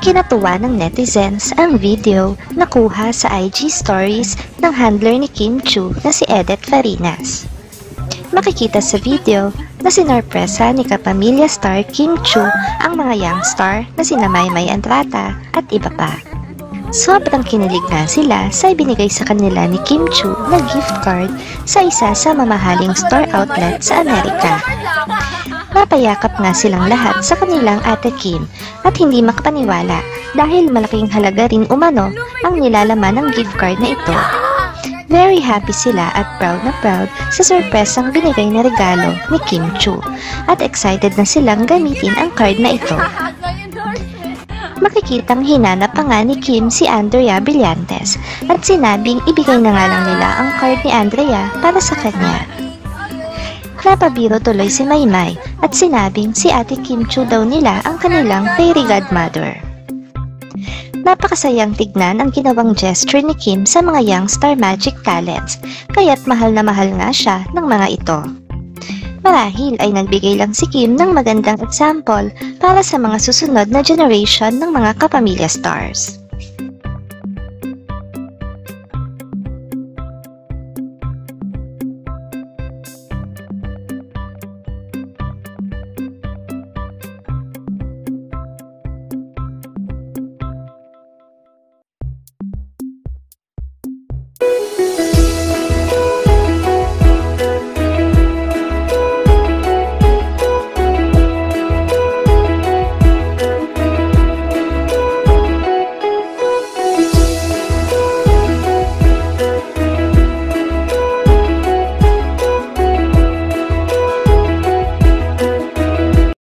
Kinatuwa ng netizens ang video na kuha sa IG stories ng handler ni Kim Chu na si Edith Farinas. Makikita sa video na sinorpresa ni kapamilya star Kim Chu ang mga young star na sina Maymay Andrata at iba pa. Sobrang kinilig nga sila sa ibinigay sa kanila ni Kim Chu na gift card sa isa sa mamahaling store outlet sa Amerika. Napayakap nga silang lahat sa kanilang ate Kim at hindi makapaniwala dahil malaking halaga rin umano ang nilalaman ng gift card na ito. Very happy sila at proud na proud sa surpresang binigay na regalo ni Kim Chu at excited na silang gamitin ang card na ito. Makikitang hinanap pa nga ni Kim si Andrea Brillantes at sinabing ibigay na nga lang nila ang card ni Andrea para sa kanya. Napabiro tuloy si Maymay at sinabing si Ate Kim Chu daw nila ang kanilang fairy godmother. Napakasayang tignan ang ginawang gesture ni Kim sa mga young star magic talents, kaya't mahal na mahal nga siya ng mga ito. Marahil ay nagbigay lang si Kim ng magandang example para sa mga susunod na generation ng mga kapamilya stars.